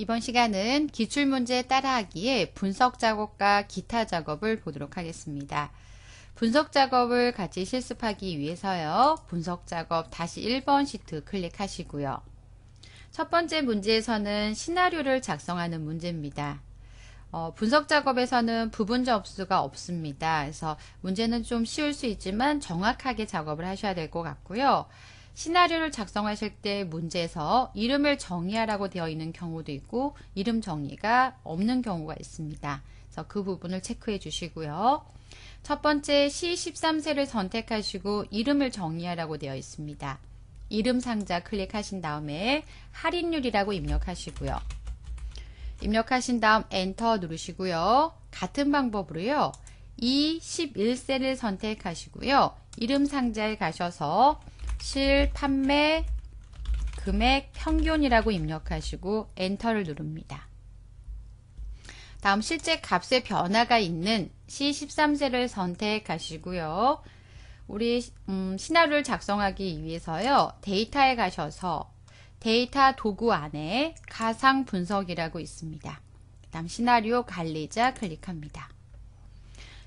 이번 시간은 기출문제 따라하기에 분석 작업과 기타 작업을 보도록 하겠습니다. 분석 작업을 같이 실습하기 위해서요. 분석 작업 다시 1번 시트 클릭하시고요. 첫 번째 문제에서는 시나리오를 작성하는 문제입니다. 어, 분석 작업에서는 부분 접수가 없습니다. 그래서 문제는 좀 쉬울 수 있지만 정확하게 작업을 하셔야 될 것 같고요. 시나리오를 작성하실 때 문제에서 이름을 정의하라고 되어 있는 경우도 있고 이름 정의가 없는 경우가 있습니다. 그래서 그 부분을 체크해 주시고요. 첫 번째 C13세를 선택하시고 이름을 정의하라고 되어 있습니다. 이름 상자 클릭하신 다음에 할인율이라고 입력하시고요. 입력하신 다음 엔터 누르시고요. 같은 방법으로요. 이 11세를 선택하시고요. 이름 상자에 가셔서 실 판매 금액 평균이라고 입력하시고 엔터를 누릅니다. 다음 실제 값의 변화가 있는 C13세를 선택하시고요. 우리 음, 시나리오를 작성하기 위해서요. 데이터에 가셔서 데이터 도구 안에 가상 분석이라고 있습니다. 그 다음 시나리오 관리자 클릭합니다.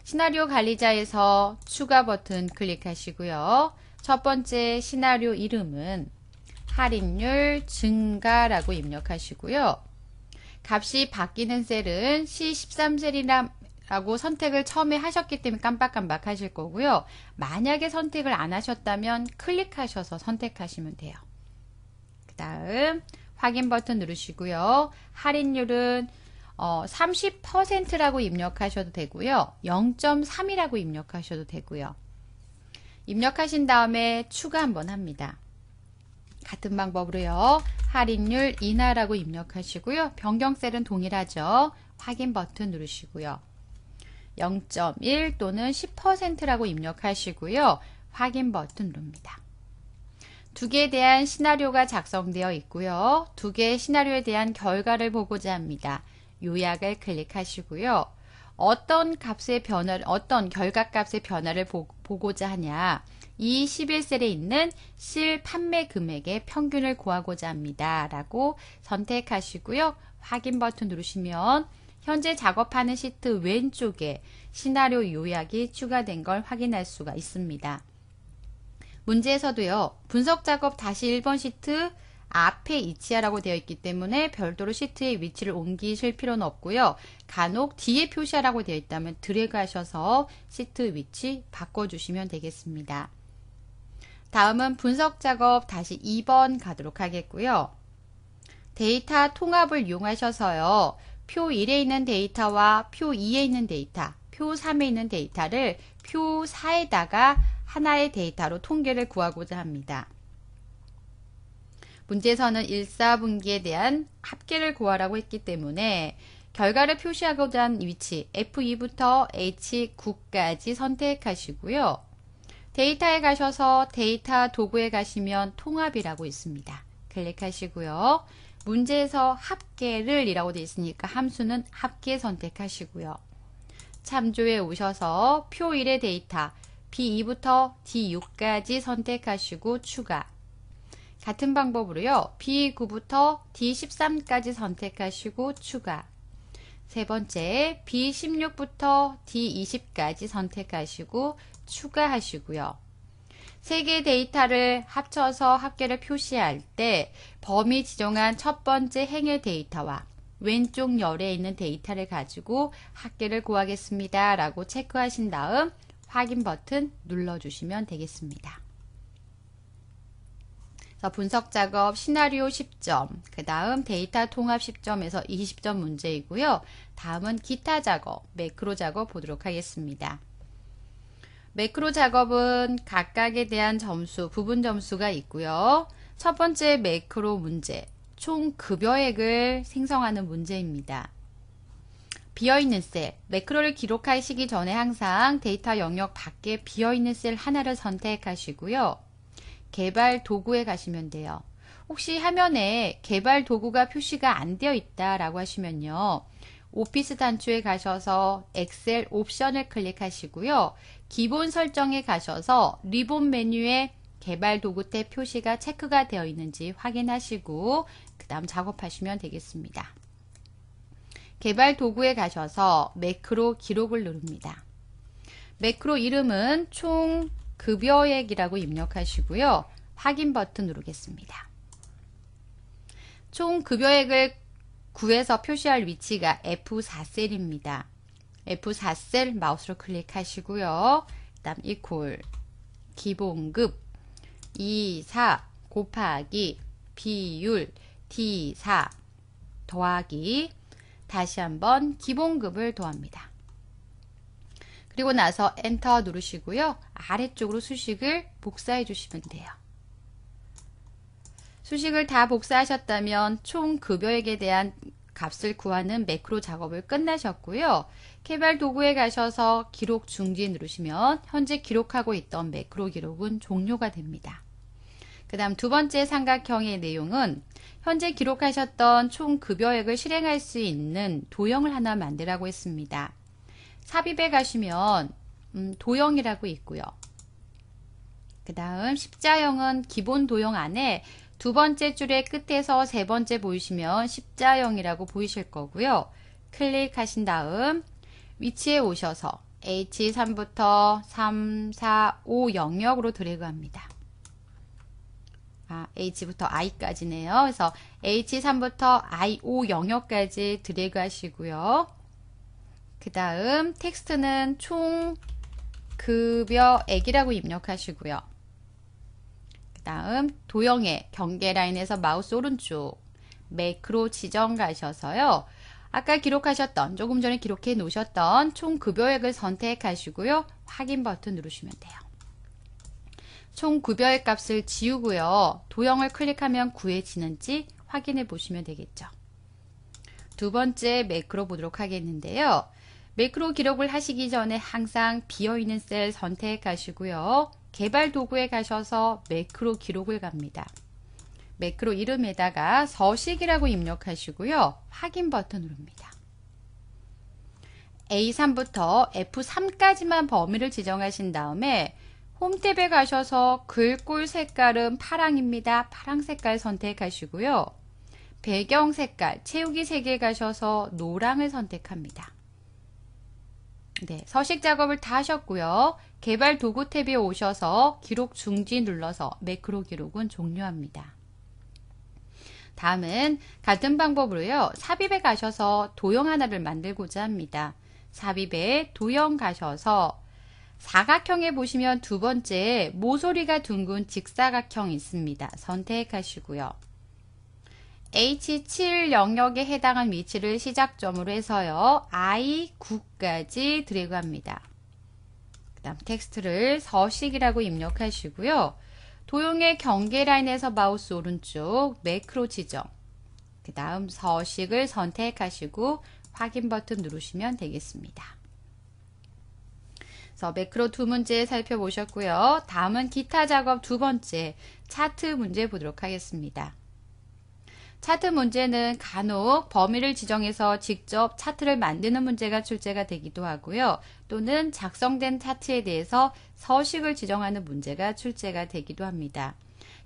시나리오 관리자에서 추가 버튼 클릭하시고요. 첫 번째 시나리오 이름은 할인율 증가라고 입력하시고요. 값이 바뀌는 셀은 C13셀이라고 선택을 처음에 하셨기 때문에 깜빡깜빡 하실 거고요. 만약에 선택을 안 하셨다면 클릭하셔서 선택하시면 돼요. 그 다음 확인 버튼 누르시고요. 할인율은 어, 30%라고 입력하셔도 되고요. 0.3이라고 입력하셔도 되고요. 입력하신 다음에 추가 한번 합니다. 같은 방법으로요. 할인율 인하라고 입력하시고요. 변경셀은 동일하죠. 확인 버튼 누르시고요. 0.1 또는 10%라고 입력하시고요. 확인 버튼 누릅니다. 두 개에 대한 시나리오가 작성되어 있고요. 두 개의 시나리오에 대한 결과를 보고자 합니다. 요약을 클릭하시고요. 어떤 값의 변화를, 어떤 결과값의 변화를 보, 보고자 하냐. 이 11셀에 있는 실 판매 금액의 평균을 구하고자 합니다. 라고 선택하시고요. 확인 버튼 누르시면 현재 작업하는 시트 왼쪽에 시나리오 요약이 추가된 걸 확인할 수가 있습니다. 문제에서도요. 분석 작업 다시 1번 시트 앞에 위치하라고 되어 있기 때문에 별도로 시트의 위치를 옮기실 필요는 없고요. 간혹 뒤에 표시하라고 되어 있다면 드래그 하셔서 시트 위치 바꿔주시면 되겠습니다. 다음은 분석 작업 다시 2번 가도록 하겠고요. 데이터 통합을 이용하셔서요. 표 1에 있는 데이터와 표 2에 있는 데이터, 표 3에 있는 데이터를 표 4에다가 하나의 데이터로 통계를 구하고자 합니다. 문제에서는 1, 4분기에 대한 합계를 구하라고 했기 때문에 결과를 표시하고자 한 위치 F2부터 H9까지 선택하시고요. 데이터에 가셔서 데이터 도구에 가시면 통합이라고 있습니다. 클릭하시고요. 문제에서 합계를 이라고 되어 있으니까 함수는 합계 선택하시고요. 참조에 오셔서 표 1의 데이터 B2부터 D6까지 선택하시고 추가 같은 방법으로요. B9부터 D13까지 선택하시고 추가 세 번째 B16부터 D20까지 선택하시고 추가하시고요. 세 개의 데이터를 합쳐서 합계를 표시할 때 범위 지정한 첫 번째 행의 데이터와 왼쪽 열에 있는 데이터를 가지고 합계를 구하겠습니다. 라고 체크하신 다음 확인 버튼 눌러주시면 되겠습니다. 분석 작업 시나리오 10점, 그 다음 데이터 통합 10점에서 20점 문제이고요. 다음은 기타 작업, 매크로 작업 보도록 하겠습니다. 매크로 작업은 각각에 대한 점수, 부분 점수가 있고요. 첫 번째 매크로 문제, 총 급여액을 생성하는 문제입니다. 비어있는 셀, 매크로를 기록하시기 전에 항상 데이터 영역 밖에 비어있는 셀 하나를 선택하시고요. 개발 도구에 가시면 돼요. 혹시 화면에 개발 도구가 표시가 안 되어 있다라고 하시면요. 오피스 단추에 가셔서 엑셀 옵션을 클릭하시고요. 기본 설정에 가셔서 리본 메뉴에 개발 도구 탭 표시가 체크가 되어 있는지 확인하시고 그 다음 작업하시면 되겠습니다. 개발 도구에 가셔서 매크로 기록을 누릅니다. 매크로 이름은 총 급여액이라고 입력하시고요. 확인 버튼 누르겠습니다. 총 급여액을 구해서 표시할 위치가 F4셀입니다. F4셀 마우스로 클릭하시고요. 그 다음 이퀄 기본급 24 곱하기 비율 T4 더하기 다시 한번 기본급을 더합니다. 그리고 나서 엔터 누르시고요. 아래쪽으로 수식을 복사해 주시면 돼요. 수식을 다 복사하셨다면 총 급여액에 대한 값을 구하는 매크로 작업을 끝나셨고요. 개발 도구에 가셔서 기록 중지 누르시면 현재 기록하고 있던 매크로 기록은 종료가 됩니다. 그 다음 두 번째 삼각형의 내용은 현재 기록하셨던 총 급여액을 실행할 수 있는 도형을 하나 만들라고 했습니다. 삽입에 가시면 음, 도형이라고 있고요. 그 다음 십자형은 기본 도형 안에 두 번째 줄의 끝에서 세 번째 보이시면 십자형이라고 보이실 거고요. 클릭하신 다음 위치에 오셔서 H3부터 3, 4, 5 영역으로 드래그합니다. 아, H부터 I까지네요. 그래서 H3부터 I5 영역까지 드래그 하시고요. 그 다음 텍스트는 총 급여액이라고 입력하시고요. 다음 도형의 경계 라인에서 마우스 오른쪽 매크로 지정 가셔서요. 아까 기록하셨던 조금 전에 기록해 놓으셨던 총 급여액을 선택하시고요. 확인 버튼 누르시면 돼요. 총 급여액 값을 지우고요. 도형을 클릭하면 구해지는지 확인해 보시면 되겠죠. 두 번째 매크로 보도록 하겠는데요. 매크로 기록을 하시기 전에 항상 비어있는 셀 선택하시고요. 개발 도구에 가셔서 매크로 기록을 갑니다. 매크로 이름에다가 서식이라고 입력하시고요. 확인 버튼 누릅니다. A3부터 F3까지만 범위를 지정하신 다음에 홈 탭에 가셔서 글꼴 색깔은 파랑입니다. 파랑 색깔 선택하시고요. 배경 색깔 채우기 색에 가셔서 노랑을 선택합니다. 네, 서식 작업을 다 하셨고요. 개발 도구 탭에 오셔서 기록 중지 눌러서 매크로 기록은 종료합니다. 다음은 같은 방법으로요. 삽입에 가셔서 도형 하나를 만들고자 합니다. 삽입에 도형 가셔서 사각형에 보시면 두 번째 모서리가 둥근 직사각형 있습니다. 선택하시고요. H7 영역에 해당한 위치를 시작점으로 해서요. I9까지 드래그합니다. 그 다음 텍스트를 서식이라고 입력하시고요. 도형의 경계 라인에서 마우스 오른쪽 매크로 지정 그 다음 서식을 선택하시고 확인 버튼 누르시면 되겠습니다. 그래서 매크로 두 문제 살펴보셨고요. 다음은 기타 작업 두 번째 차트 문제 보도록 하겠습니다. 차트 문제는 간혹 범위를 지정해서 직접 차트를 만드는 문제가 출제가 되기도 하고요. 또는 작성된 차트에 대해서 서식을 지정하는 문제가 출제가 되기도 합니다.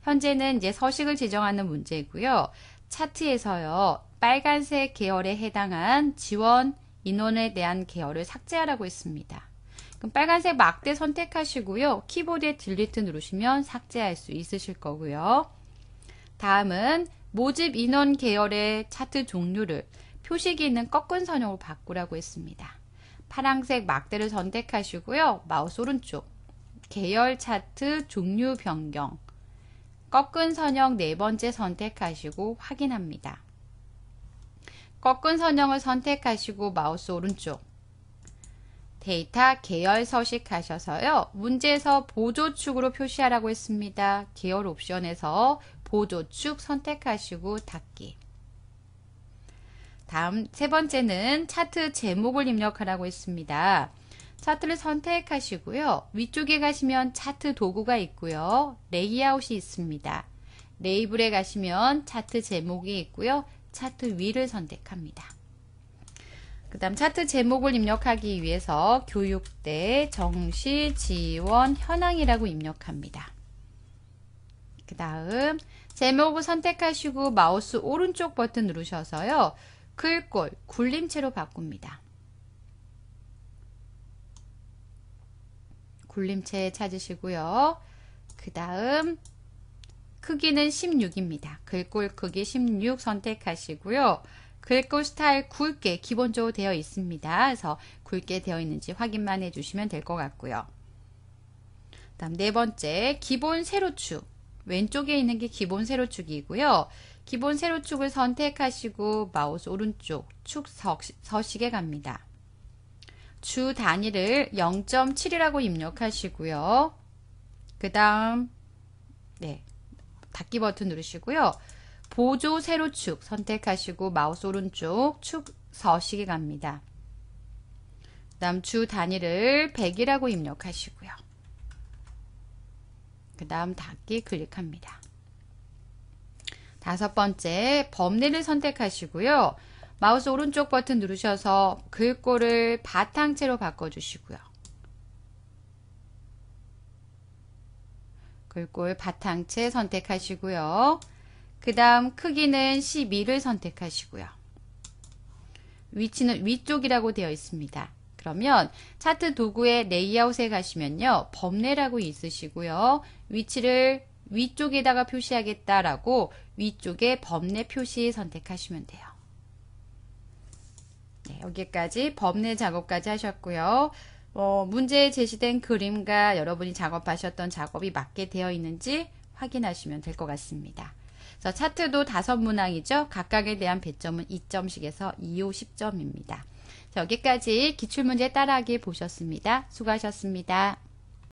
현재는 이제 서식을 지정하는 문제고요. 차트에서요. 빨간색 계열에 해당한 지원 인원에 대한 계열을 삭제하라고 했습니다. 그럼 빨간색 막대 선택하시고요. 키보드에 딜리트 누르시면 삭제할 수 있으실 거고요. 다음은 모집 인원 계열의 차트 종류를 있는 꺾은 선형으로 바꾸라고 했습니다. 파란색 막대를 선택하시고요. 마우스 오른쪽 계열 차트 종류 변경 꺾은 선형 네 번째 선택하시고 확인합니다. 꺾은 선형을 선택하시고 마우스 오른쪽 데이터 계열 서식하셔서요. 문제에서 보조축으로 표시하라고 했습니다. 계열 옵션에서 보조축 선택하시고 닫기. 다음 세 번째는 차트 제목을 입력하라고 했습니다. 차트를 선택하시고요. 위쪽에 가시면 차트 도구가 있고요. 레이아웃이 있습니다. 레이블에 가시면 차트 제목이 있고요. 차트 위를 선택합니다. 그 다음 차트 제목을 입력하기 위해서 교육대 정시 지원 현황이라고 입력합니다. 그 다음 제목을 선택하시고 마우스 오른쪽 버튼 누르셔서요. 글꼴, 굴림체로 바꿉니다. 굴림체 찾으시고요. 그 다음 크기는 16입니다. 글꼴 크기 16 선택하시고요. 글꼴 스타일 굵게 기본적으로 되어 있습니다. 그래서 굵게 되어 있는지 확인만 해주시면 될 것 같고요. 다음 네 번째 기본 세로축 왼쪽에 있는 게 기본 세로축이고요. 기본 세로축을 선택하시고 마우스 오른쪽 축 서식에 갑니다. 주 단위를 0.7이라고 입력하시고요. 그 다음 네 닫기 버튼 누르시고요. 보조 세로축 선택하시고 마우스 오른쪽 축 서식에 갑니다. 그 다음 주 단위를 100이라고 입력하시고요. 그 다음 닫기 클릭합니다. 다섯 번째 범례를 선택하시고요. 마우스 오른쪽 버튼 누르셔서 글꼴을 바탕체로 바꿔주시고요. 글꼴 바탕체 선택하시고요. 그 다음 크기는 12를 선택하시고요. 위치는 위쪽이라고 되어 있습니다. 그러면 차트 도구의 레이아웃에 가시면요. 범례라고 있으시고요. 위치를 위쪽에다가 표시하겠다라고 위쪽에 범례 표시 선택하시면 돼요. 네, 여기까지 범례 작업까지 하셨고요. 어, 문제에 제시된 그림과 여러분이 작업하셨던 작업이 맞게 되어 있는지 확인하시면 될 것 같습니다. 그래서 차트도 다섯 문항이죠. 각각에 대한 배점은 2점씩에서 2, 5, 10점입니다. 여기까지 기출문제 따라하기 보셨습니다. 수고하셨습니다.